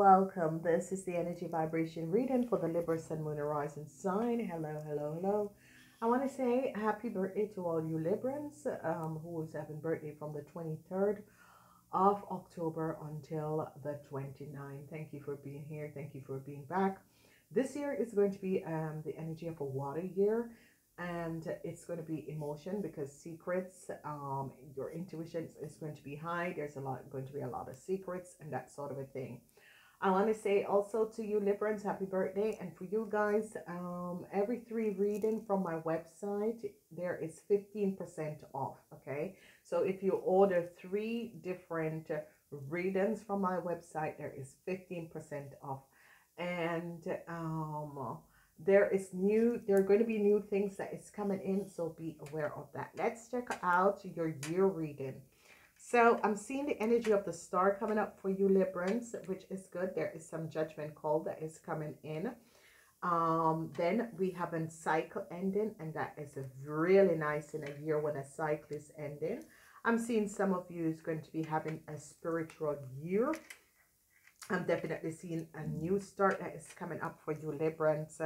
Welcome. This is the energy vibration reading for the Libra Sun Moon Horizon sign. Hello, hello, hello. I want to say happy birthday to all you Librans um, who is having birthday from the 23rd of October until the 29th. Thank you for being here. Thank you for being back. This year is going to be um, the energy of a water year and it's going to be emotion because secrets um your intuition is going to be high there's a lot going to be a lot of secrets and that sort of a thing i want to say also to you librans happy birthday. And for you guys um every three reading from my website there is 15 percent off okay? So if you order three different readings from my website there is 15 percent off. And um there is new there are going to be new things that is coming in so be aware of that. Let's check out your year reading so i'm seeing the energy of the star coming up for you librans which is good there is some judgment call that is coming in um then we have a cycle ending and that is really nice in a year when a cycle is ending i'm seeing some of you is going to be having a spiritual year I'm definitely seeing a new start that is coming up for you, Librans.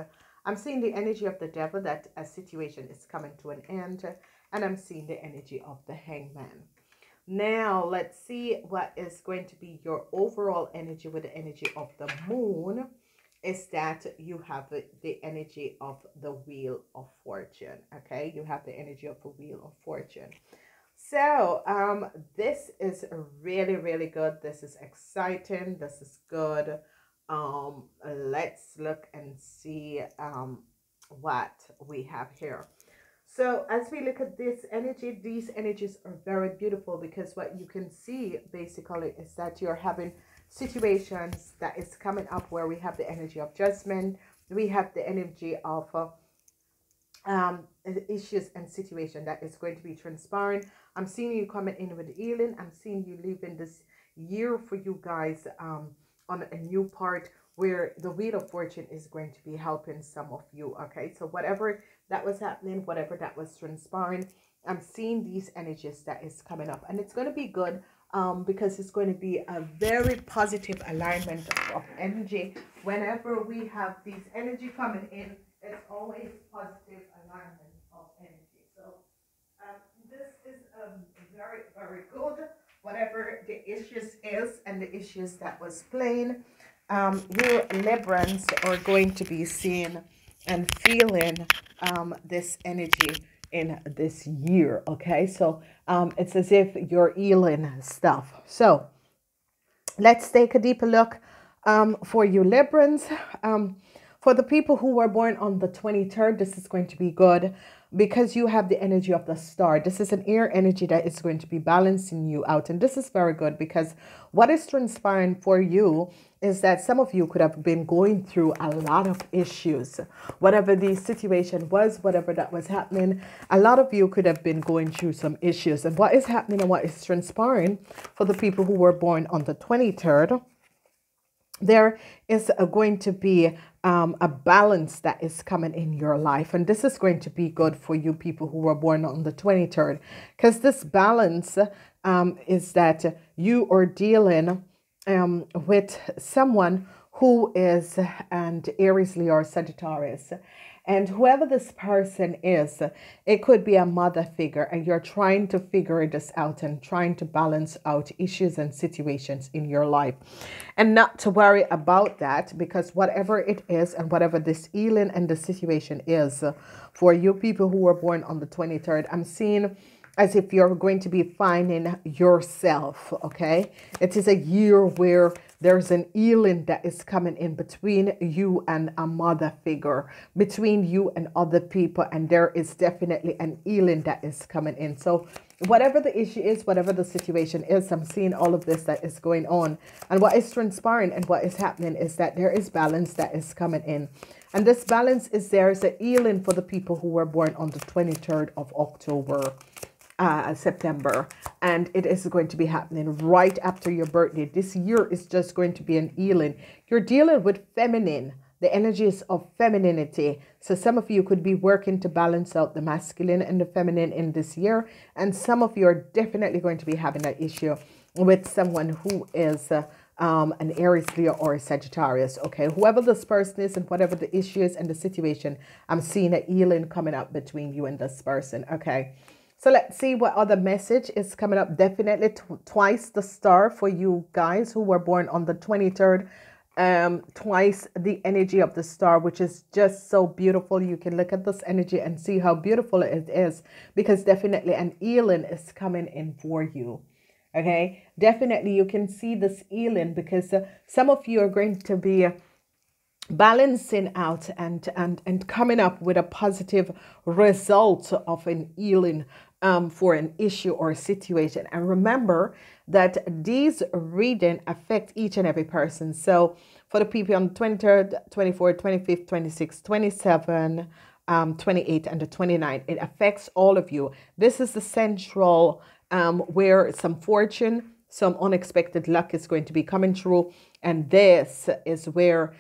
I'm seeing the energy of the devil that a situation is coming to an end. And I'm seeing the energy of the hangman. Now, let's see what is going to be your overall energy with the energy of the moon. Is that you have the energy of the wheel of fortune. Okay, you have the energy of the wheel of fortune. So, um, this is really, really good. This is exciting. This is good. Um, let's look and see um, what we have here. So as we look at this energy, these energies are very beautiful because what you can see basically is that you're having situations that is coming up where we have the energy of judgment. We have the energy of uh, um, issues and situation that is going to be transparent. I'm seeing you coming in with healing. I'm seeing you living this year for you guys um, on a new part where the wheel of fortune is going to be helping some of you. Okay, so whatever that was happening, whatever that was transpiring, I'm seeing these energies that is coming up and it's going to be good um, because it's going to be a very positive alignment of, of energy. Whenever we have these energy coming in, it's always positive alignment of energy. So um, this is um, very, very good. Whatever the issues is and the issues that was playing, um, your Librans are going to be seeing and feeling um, this energy in this year. Okay, so um, it's as if you're healing stuff. So let's take a deeper look um, for you Librans. Um, for the people who were born on the 23rd, this is going to be good because you have the energy of the star. This is an air energy that is going to be balancing you out. And this is very good because what is transpiring for you is that some of you could have been going through a lot of issues. Whatever the situation was, whatever that was happening, a lot of you could have been going through some issues. And what is happening and what is transpiring for the people who were born on the 23rd, there is going to be um, a balance that is coming in your life. And this is going to be good for you people who were born on the 23rd, because this balance um, is that you are dealing um, with someone who is and Aries, Leo, or Sagittarius. And whoever this person is, it could be a mother figure, and you're trying to figure this out and trying to balance out issues and situations in your life. And not to worry about that because whatever it is, and whatever this healing and the situation is for you people who were born on the 23rd, I'm seeing as if you're going to be finding yourself, okay? It is a year where there's an healing that is coming in between you and a mother figure, between you and other people, and there is definitely an healing that is coming in. So, whatever the issue is, whatever the situation is, I'm seeing all of this that is going on. And what is transpiring and what is happening is that there is balance that is coming in. And this balance is there is a healing for the people who were born on the 23rd of October uh, September, and it is going to be happening right after your birthday. This year is just going to be an healing. You're dealing with feminine, the energies of femininity. So some of you could be working to balance out the masculine and the feminine in this year, and some of you are definitely going to be having that issue with someone who is uh, um, an Aries, Leo, or a Sagittarius. Okay, whoever this person is and whatever the issue is and the situation, I'm seeing a healing coming up between you and this person. Okay, so let's see what other message is coming up. Definitely twice the star for you guys who were born on the 23rd. Um, twice the energy of the star, which is just so beautiful. You can look at this energy and see how beautiful it is because definitely an healing is coming in for you. Okay, definitely you can see this healing because uh, some of you are going to be balancing out and and and coming up with a positive result of an healing um, for an issue or a situation. And remember that these reading affect each and every person. So for the people on the 23rd, 24th, 25th, 26th, 27th, um, 28, and the 29, it affects all of you. This is the central um, where some fortune, some unexpected luck is going to be coming through. And this is where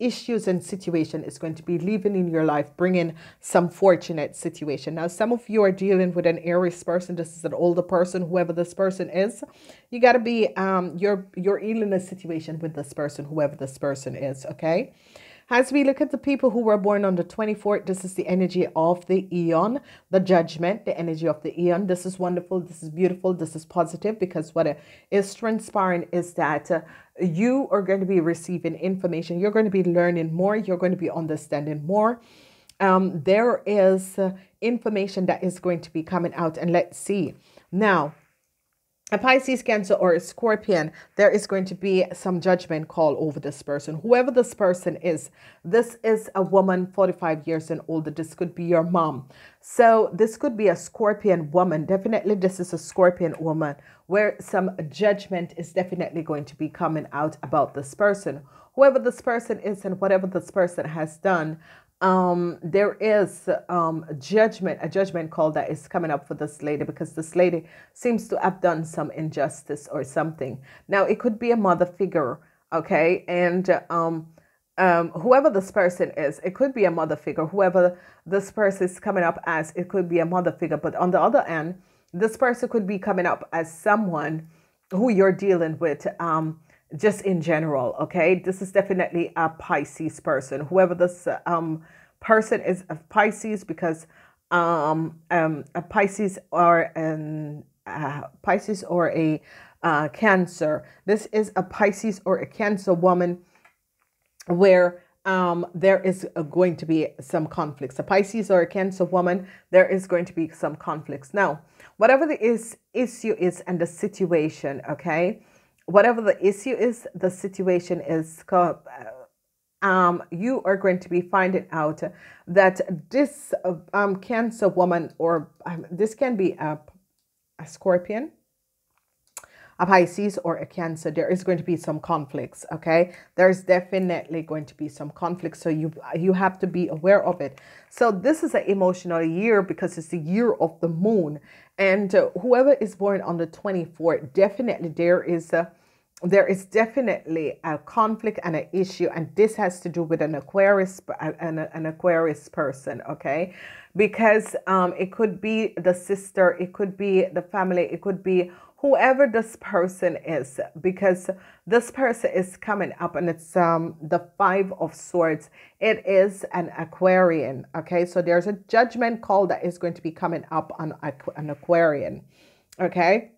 issues and situation is going to be living in your life, bringing some fortunate situation. Now, some of you are dealing with an Aries person. This is an older person, whoever this person is. You got to be, um, you're, you're in a situation with this person, whoever this person is, okay? As we look at the people who were born on the 24th, this is the energy of the eon, the judgment, the energy of the eon. This is wonderful. This is beautiful. This is positive because what is transpiring is that uh, you are going to be receiving information. You're going to be learning more. You're going to be understanding more. Um, there is uh, information that is going to be coming out, and let's see. Now, a Pisces, Cancer, or a Scorpion, there is going to be some judgment call over this person. Whoever this person is, this is a woman 45 years and older. This could be your mom. So this could be a Scorpion woman. Definitely, this is a Scorpion woman where some judgment is definitely going to be coming out about this person. Whoever this person is and whatever this person has done, um, there is um, a judgment, a judgment call that is coming up for this lady because this lady seems to have done some injustice or something. Now, it could be a mother figure, okay? And um, um, whoever this person is, it could be a mother figure. Whoever this person is coming up as, it could be a mother figure. But on the other end, this person could be coming up as someone who you're dealing with. Um, just in general, okay? This is definitely a Pisces person. Whoever this um, person is a Pisces because um, um, a Pisces or an uh, Pisces or a uh, Cancer. This is a Pisces or a Cancer woman where um, there is going to be some conflicts. A Pisces or a Cancer woman, there is going to be some conflicts. Now, whatever the is, issue is and the situation, okay? Whatever the issue is, the situation is, um, you are going to be finding out that this um, Cancer woman, or um, this can be a, a Scorpion, a Pisces or a Cancer, there is going to be some conflicts. Okay, there's definitely going to be some conflicts, so you you have to be aware of it. So this is an emotional year because it's the year of the moon, and whoever is born on the 24th, definitely there is a there is definitely a conflict and an issue, and this has to do with an Aquarius an, an Aquarius person, okay? Because um, it could be the sister, it could be the family, it could be whoever this person is, because this person is coming up, and it's um the Five of Swords. It is an Aquarian, okay? So there's a judgment call that is going to be coming up on an Aquarian, okay?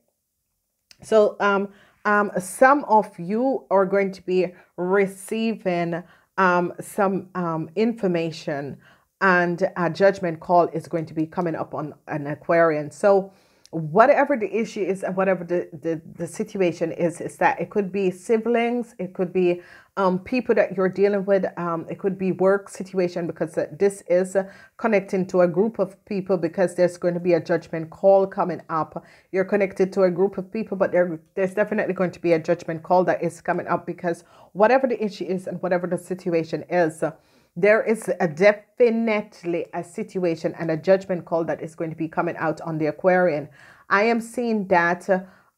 So um um, some of you are going to be receiving um, some um, information and a judgment call is going to be coming up on an Aquarian. So whatever the issue is and whatever the, the, the situation is, is that it could be siblings, it could be um, people that you're dealing with, um, it could be work situation because this is connecting to a group of people because there's going to be a judgment call coming up. You're connected to a group of people, but there, there's definitely going to be a judgment call that is coming up because whatever the issue is and whatever the situation is, there is a definitely a situation and a judgment call that is going to be coming out on the Aquarian. I am seeing that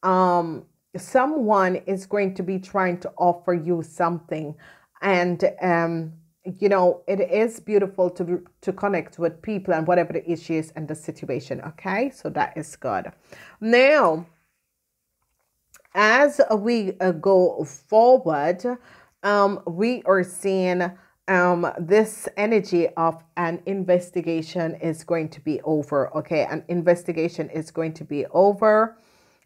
um, someone is going to be trying to offer you something, and um, you know it is beautiful to to connect with people and whatever the issue is and the situation. Okay, so that is good. Now as we uh, go forward, um, we are seeing um, this energy of an investigation is going to be over. Okay, an investigation is going to be over.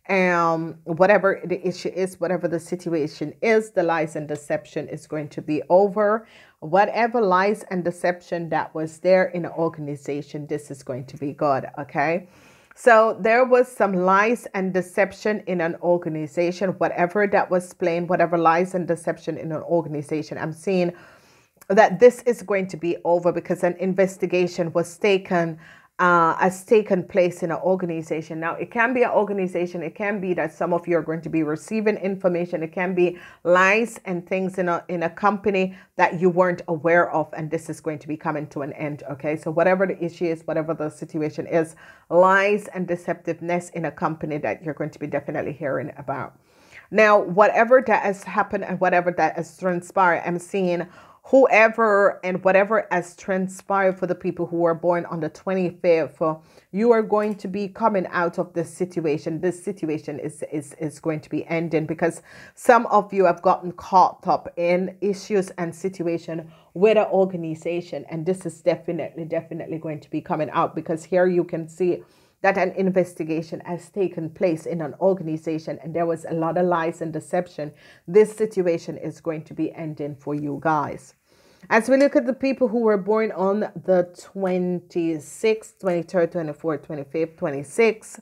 Um, whatever the issue is, whatever the situation is, the lies and deception is going to be over. Whatever lies and deception that was there in an organization, this is going to be good. Okay. So there was some lies and deception in an organization, whatever that was playing, whatever lies and deception in an organization. I'm seeing that this is going to be over because an investigation was taken uh, has taken place in an organization. Now, it can be an organization, it can be that some of you are going to be receiving information, it can be lies and things in a, in a company that you weren't aware of, and this is going to be coming to an end. Okay, so whatever the issue is, whatever the situation is, lies and deceptiveness in a company that you're going to be definitely hearing about. Now, whatever that has happened and whatever that has transpired, I'm seeing whoever and whatever has transpired for the people who were born on the 25th you are going to be coming out of this situation. This situation is is is going to be ending because some of you have gotten caught up in issues and situation with an organization. And this is definitely definitely going to be coming out because here you can see that an investigation has taken place in an organization and there was a lot of lies and deception, this situation is going to be ending for you guys. As we look at the people who were born on the 26th, 23rd, 24th, 25th, 26th,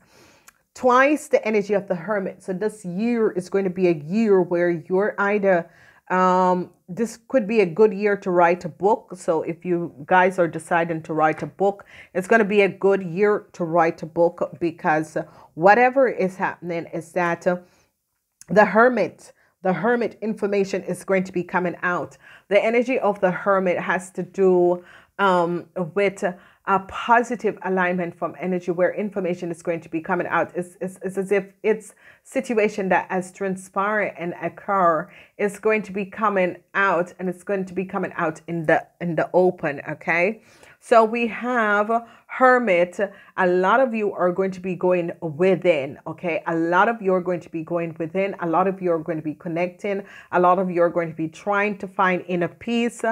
twice the energy of the hermit. So this year is going to be a year where you're either um, this could be a good year to write a book. So if you guys are deciding to write a book, it's going to be a good year to write a book because whatever is happening is that uh, the hermit, the hermit information is going to be coming out. The energy of the hermit has to do um, with a positive alignment from energy where information is going to be coming out. It's, it's, it's as if it's situation that has transpired and occur is going to be coming out and it's going to be coming out in the in the open. Okay. So we have hermit. A lot of you are going to be going within. Okay. A lot of you are going to be going within. A lot of you are going to be connecting. A lot of you are going to be trying to find inner peace.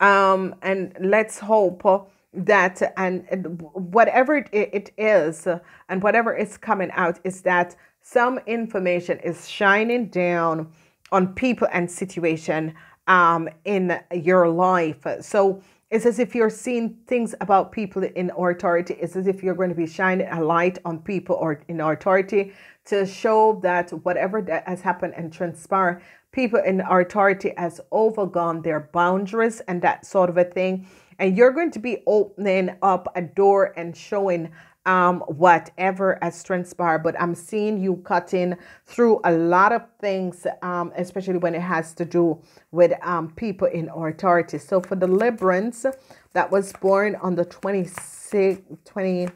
Um, and let's hope that and, and whatever it, it is and whatever is coming out is that some information is shining down on people and situation um, in your life. So it's as if you're seeing things about people in authority. It's as if you're going to be shining a light on people or in authority to show that whatever that has happened and transpired people in authority has overgone their boundaries and that sort of a thing and you're going to be opening up a door and showing um whatever has transpired but i'm seeing you cutting through a lot of things um especially when it has to do with um people in authority. So for the Librans that was born on the 26 20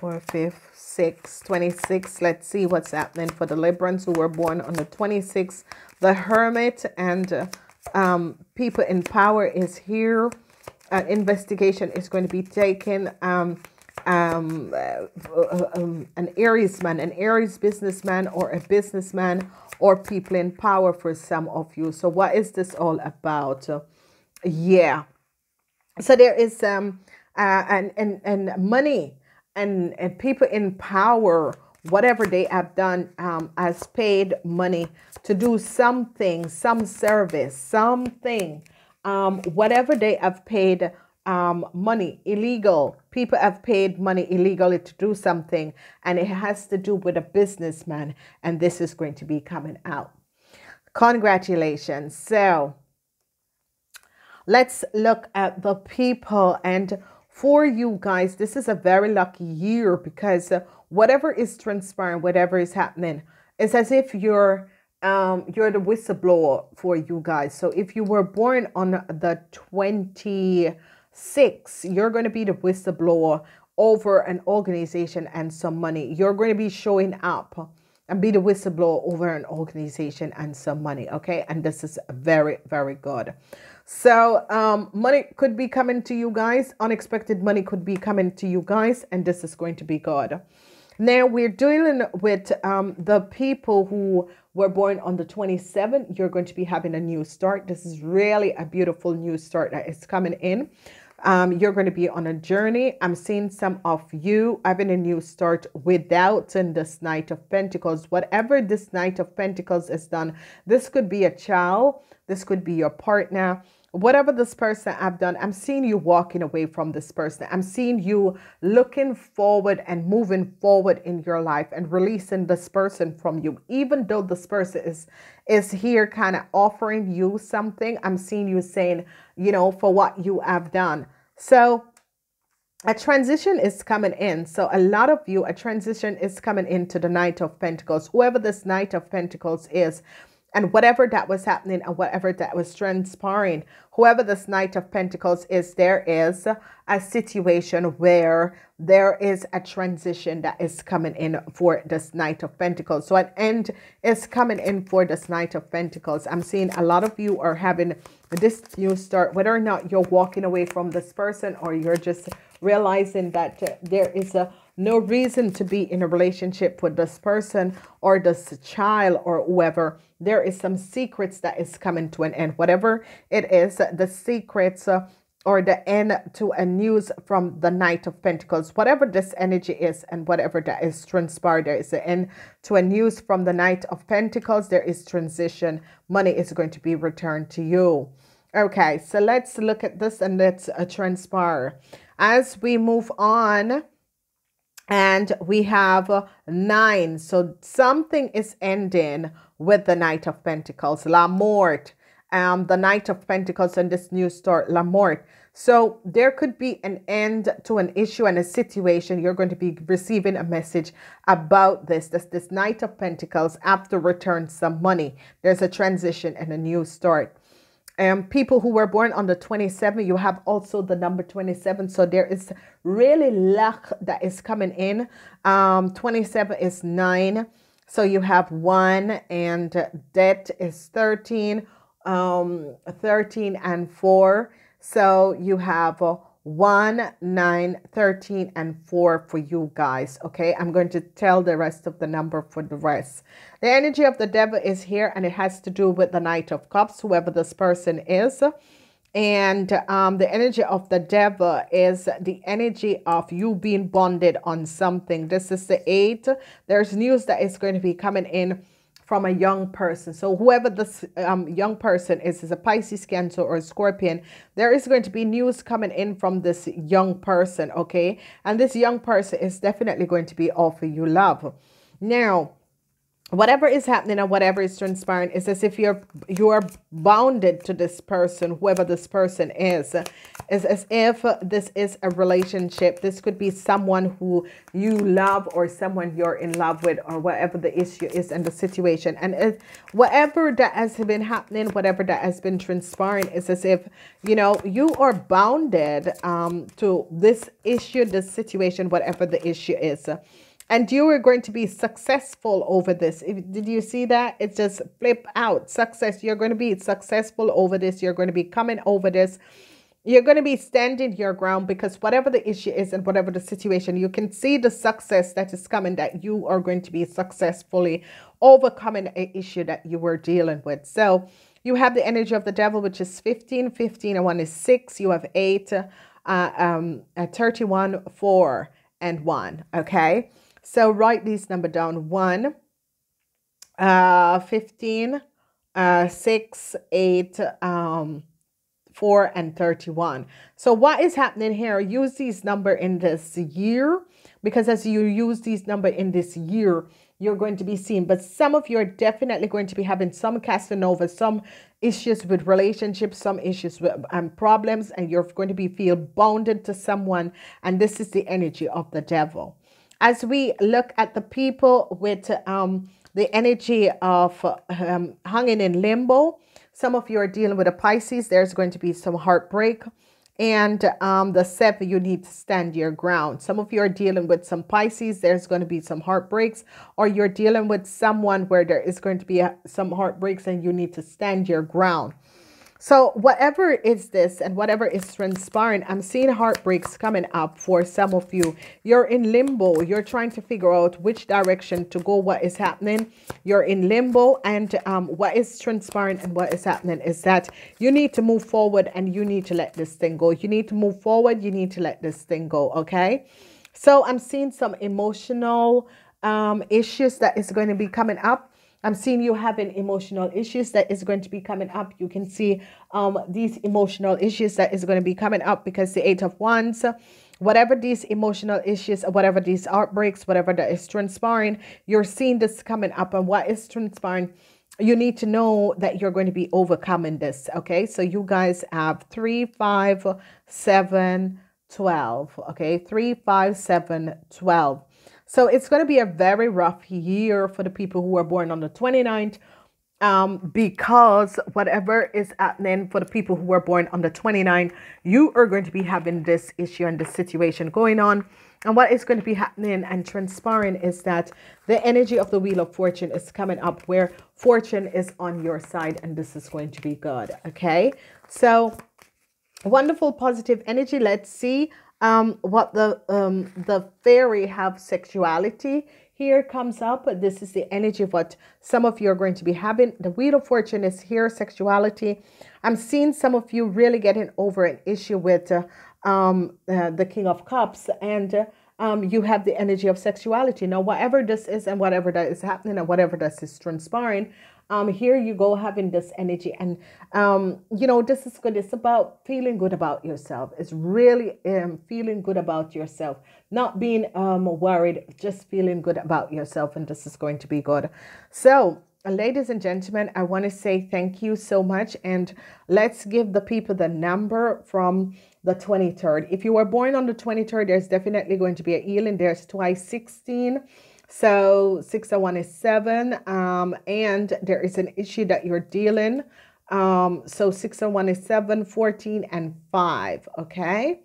4 5 6 26 let's see what's happening. For the Librans who were born on the 26th the hermit and uh, um, people in power is here. An investigation is going to be taken. Um, um, uh, um, an Aries man, an Aries businessman, or a businessman, or people in power for some of you. So, what is this all about? Uh, yeah. So there is um uh, and and and money and and people in power whatever they have done um, as paid money to do something, some service, something, um, whatever they have paid um, money illegal. People have paid money illegally to do something, and it has to do with a businessman, and this is going to be coming out. Congratulations. So let's look at the people and for you guys, this is a very lucky year because whatever is transpiring, whatever is happening, it's as if you're um you're the whistleblower for you guys. So if you were born on the 26th, you're going to be the whistleblower over an organization and some money. You're going to be showing up and be the whistleblower over an organization and some money. Okay. And this is very, very good. So um, money could be coming to you guys. Unexpected money could be coming to you guys. And this is going to be good. Now we're dealing with um, the people who were born on the 27th. You're going to be having a new start. This is really a beautiful new start that is coming in. Um, you're going to be on a journey. I'm seeing some of you having a new start without in this Knight of Pentacles. Whatever this Knight of Pentacles is done, this could be a child, this could be your partner, whatever this person I've done, I'm seeing you walking away from this person. I'm seeing you looking forward and moving forward in your life and releasing this person from you. Even though this person is is here kind of offering you something, I'm seeing you saying, you know, for what you have done. So a transition is coming in. So a lot of you, a transition is coming into the Knight of Pentacles. Whoever this Knight of Pentacles is, and whatever that was happening and whatever that was transpiring, whoever this Knight of Pentacles is, there is a situation where there is a transition that is coming in for this Knight of Pentacles. So an end is coming in for this Knight of Pentacles. I'm seeing a lot of you are having this new start, whether or not you're walking away from this person or you're just realizing that there is a no reason to be in a relationship with this person or this child or whoever. There is some secrets that is coming to an end. Whatever it is, the secrets uh, or the end to a news from the Knight of Pentacles. Whatever this energy is and whatever that is transpired, there is an end to a news from the Knight of Pentacles. There is transition. Money is going to be returned to you. Okay, so let's look at this and let's uh, transpire. As we move on, and we have nine. So something is ending with the Knight of Pentacles, La Mort, um, the Knight of Pentacles and this new start, La Mort. So there could be an end to an issue and a situation. You're going to be receiving a message about this. This, this Knight of Pentacles after return some money. There's a transition and a new start um, people who were born on the 27, you have also the number 27. So there is really luck that is coming in. Um, 27 is 9. So you have 1 and debt is 13. Um, 13 and 4. So you have uh, 1, 9, 13, and 4 for you guys. Okay, I'm going to tell the rest of the number for the rest. The energy of the devil is here, and it has to do with the Knight of Cups, whoever this person is. And um, the energy of the devil is the energy of you being bonded on something. This is the eight. There's news that is going to be coming in from a young person. So whoever this um, young person is, is a Pisces, Cancer, or Scorpion, there is going to be news coming in from this young person, okay? And this young person is definitely going to be offer you love. Now, whatever is happening and whatever is transpiring is as if you're you're bounded to this person whoever this person is is as if this is a relationship this could be someone who you love or someone you're in love with or whatever the issue is and the situation and whatever that has been happening whatever that has been transpiring is as if you know you are bounded um to this issue this situation whatever the issue is and you are going to be successful over this. If, did you see that? It just flip out. Success. You're going to be successful over this. You're going to be coming over this. You're going to be standing your ground because whatever the issue is and whatever the situation, you can see the success that is coming that you are going to be successfully overcoming an issue that you were dealing with. So you have the energy of the devil, which is 15, 15, and one is six. You have eight, uh, um, uh, 31, four, and one. Okay. So write these number down. 1, uh, 15, uh, 6, 8, um, 4, and 31. So what is happening here? Use these number in this year because as you use these number in this year, you're going to be seen. But some of you are definitely going to be having some Casanova, some issues with relationships, some issues with um, problems, and you're going to be feel bounded to someone. And this is the energy of the devil as we look at the people with um, the energy of um, hanging in limbo, some of you are dealing with a Pisces, there's going to be some heartbreak. And um, the seven, you need to stand your ground. Some of you are dealing with some Pisces, there's going to be some heartbreaks, or you're dealing with someone where there is going to be a, some heartbreaks and you need to stand your ground. So, whatever is this and whatever is transpiring, I'm seeing heartbreaks coming up for some of you. You're in limbo. You're trying to figure out which direction to go, what is happening. You're in limbo, and um, what is transpiring and what is happening is that you need to move forward and you need to let this thing go. You need to move forward. You need to let this thing go. Okay. So, I'm seeing some emotional um, issues that is going to be coming up I'm seeing you having emotional issues that is going to be coming up. You can see um, these emotional issues that is going to be coming up because the Eight of Wands, whatever these emotional issues, whatever these outbreaks, whatever that is transpiring, you're seeing this coming up. And what is transpiring, you need to know that you're going to be overcoming this. Okay, so you guys have three, five, seven, 12. Okay, three, five, seven, 12. So it's going to be a very rough year for the people who are born on the 29th um, because whatever is happening for the people who are born on the 29th, you are going to be having this issue and this situation going on. And what is going to be happening and transpiring is that the energy of the Wheel of Fortune is coming up where fortune is on your side, and this is going to be good. Okay, so wonderful positive energy. Let's see um, what the um, the fairy have sexuality here comes up. This is the energy of what some of you are going to be having. The Wheel of Fortune is here, sexuality. I'm seeing some of you really getting over an issue with uh, um, uh, the King of Cups and uh, um, you have the energy of sexuality. Now, whatever this is and whatever that is happening and whatever this is transpiring, um here you go having this energy and um you know this is good. It's about feeling good about yourself. It's really um feeling good about yourself. Not being um worried just feeling good about yourself and this is going to be good. So ladies and gentlemen i want to say thank you so much and let's give the people the number from the 23rd if you were born on the 23rd there's definitely going to be a healing. There's twice 16 so 601 is 7. Um, and there is an issue that you're dealing. Um, so 601 is 7, 14, and 5. Okay.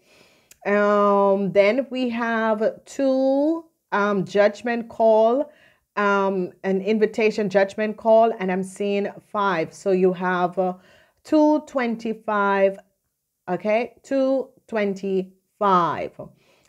Um, then we have two um, judgment call, um, an invitation judgment call, and I'm seeing 5. So you have uh, 225. Okay. 225.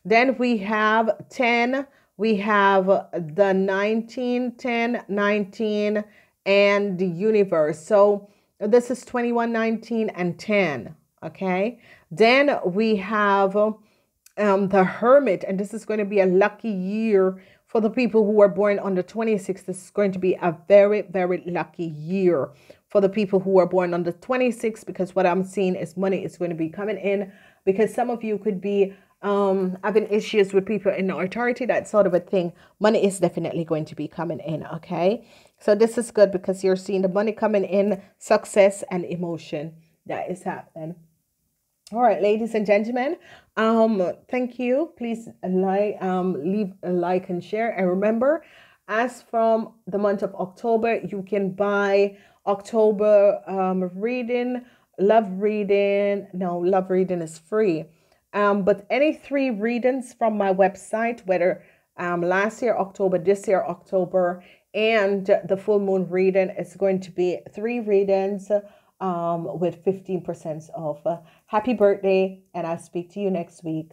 Then we have 10 we have the 19, 10, 19, and the universe. So this is 21, 19, and 10. Okay. Then we have um, the hermit, and this is going to be a lucky year for the people who are born on the 26th. This is going to be a very, very lucky year for the people who are born on the 26th because what I'm seeing is money is going to be coming in because some of you could be um, having issues with people in authority, that sort of a thing, money is definitely going to be coming in. Okay. So this is good because you're seeing the money coming in, success and emotion that is happening. All right, ladies and gentlemen, um, thank you. Please like, um, leave a like and share. And remember, as from the month of October, you can buy October um, reading, love reading. No, love reading is free um, but any three readings from my website, whether um, last year October, this year October, and the full moon reading is going to be three readings um, with 15% off. Uh, happy birthday, and I'll speak to you next week.